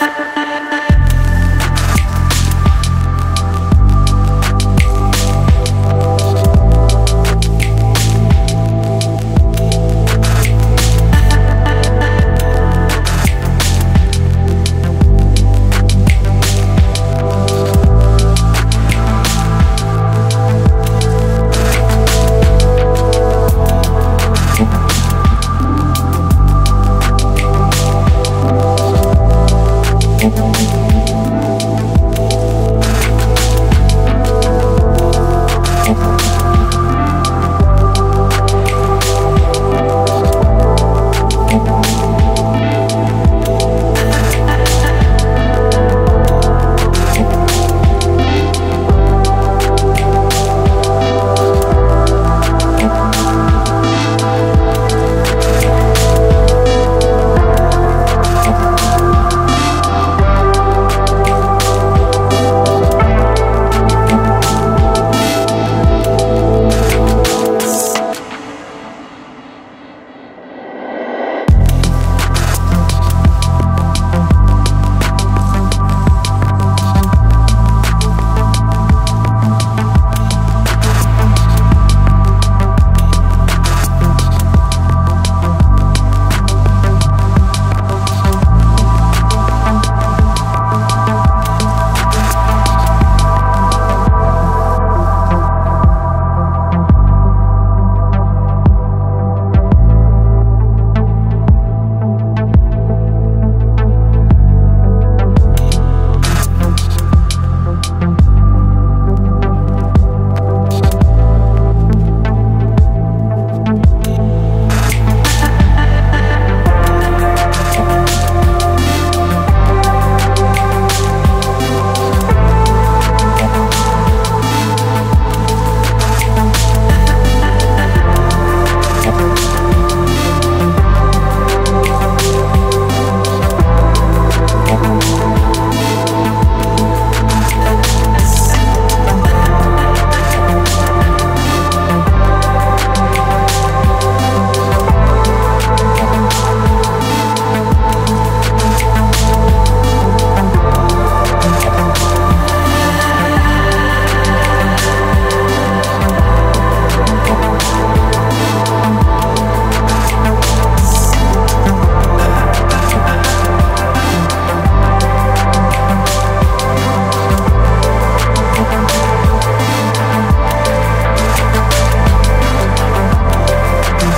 Ha ha ha.